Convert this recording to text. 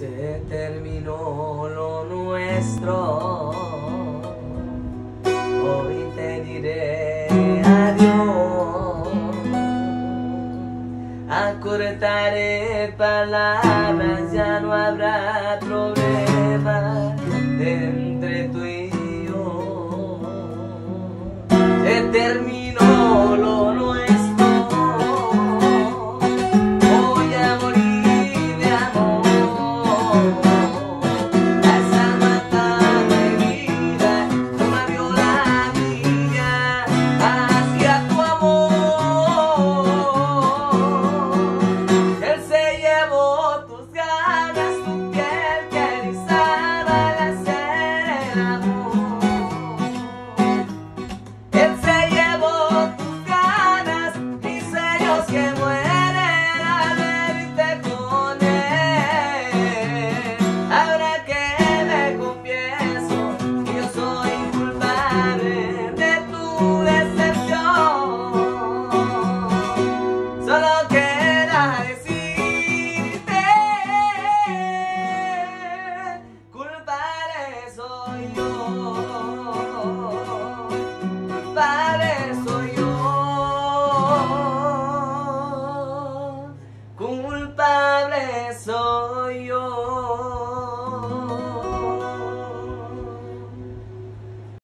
Se terminó lo nuestro. Hoy te diré adiós. Acortaré palabras, ya no habrá problema entre tú y yo. Se terminó lo nuestro.